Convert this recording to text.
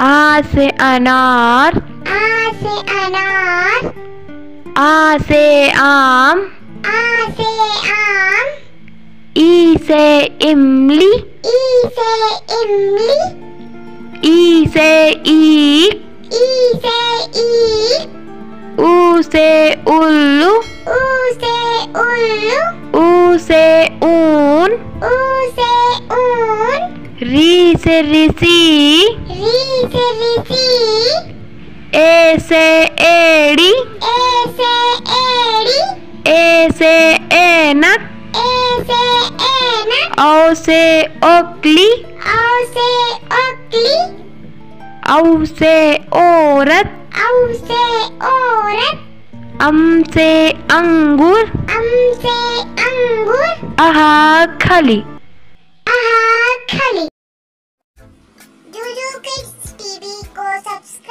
आ से अनार। आ से अनार। आ से आम। आ से आम। ई से इमली। ई से इमली। ई से ईख ई से ईख ऊ से उल्लू। ऊ से उल्लू। ऊ से ऊन। ऊ से ऊन। री से ऋषि री से ऋषि ए से एड़ी। ए से एड़ी ए से ऐनक ए से ऐनक औ से ओकली। से ओकली। औ से औरत औ से औरत अम से अंगूर। अम से अंगूर। अहा खली। サブスク